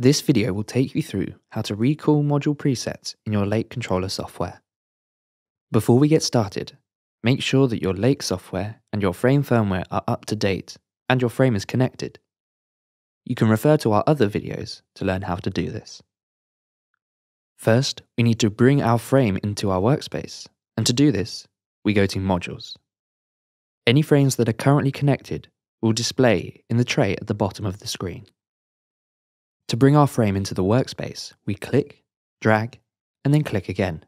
This video will take you through how to recall module presets in your Lake controller software. Before we get started, make sure that your Lake software and your frame firmware are up to date and your frame is connected. You can refer to our other videos to learn how to do this. First, we need to bring our frame into our workspace, and to do this, we go to Modules. Any frames that are currently connected will display in the tray at the bottom of the screen. To bring our frame into the workspace, we click, drag, and then click again.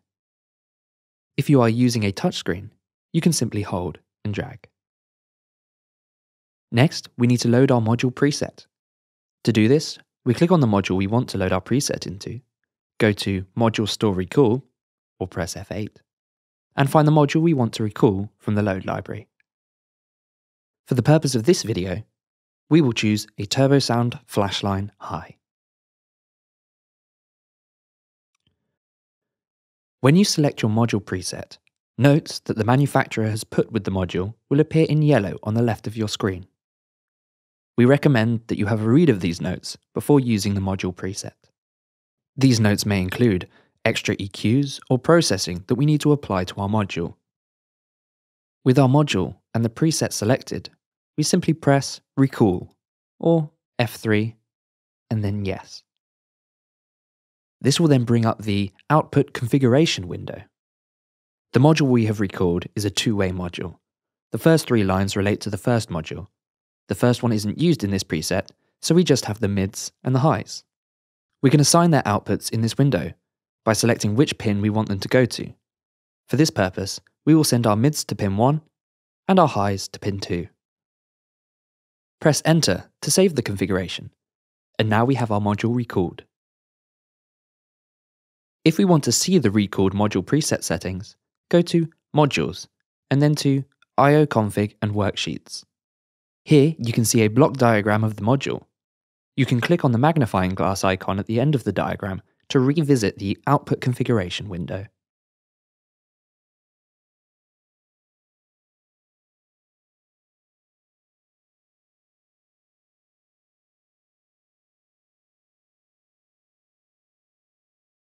If you are using a touchscreen, you can simply hold and drag. Next, we need to load our module preset. To do this, we click on the module we want to load our preset into, go to Module Store Recall, or press F8, and find the module we want to recall from the load library. For the purpose of this video, we will choose a TurboSound Flashline High. When you select your module preset, notes that the manufacturer has put with the module will appear in yellow on the left of your screen. We recommend that you have a read of these notes before using the module preset. These notes may include extra EQs or processing that we need to apply to our module. With our module and the preset selected, we simply press Recall or F3 and then Yes. This will then bring up the Output Configuration window. The module we have recalled is a two-way module. The first three lines relate to the first module. The first one isn't used in this preset, so we just have the mids and the highs. We can assign their outputs in this window by selecting which pin we want them to go to. For this purpose, we will send our mids to pin 1 and our highs to pin 2. Press enter to save the configuration, and now we have our module recalled. If we want to see the recalled module preset settings, go to Modules and then to IO config and worksheets. Here you can see a block diagram of the module. You can click on the magnifying glass icon at the end of the diagram to revisit the output configuration window.